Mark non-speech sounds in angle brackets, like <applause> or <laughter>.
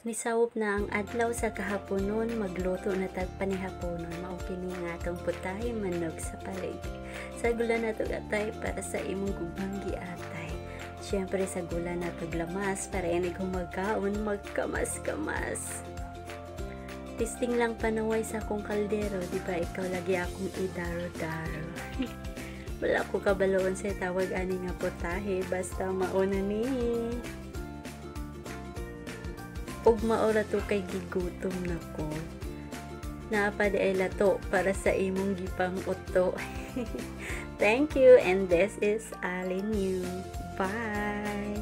Nisawop na ang adlaw sa kahaponon, magluto na tag panihaponon. Maukini nga itong putahe manog sa palig. Sa gula na to atay para sa imong gubang giatay. Siyempre sa gula na to glamas para inig humagkaon magkamas-kamas. Testing lang panaway sa akong kaldero, di ba ikaw lagi akong idaro-daro. <laughs> Wala ko kabaloon sa tawag ani nga putahe, basta mauna ni ug maora to kay gigutom nako. Naapad ay lato para sa imong gipang uto <laughs> thank you and this is Alin you bye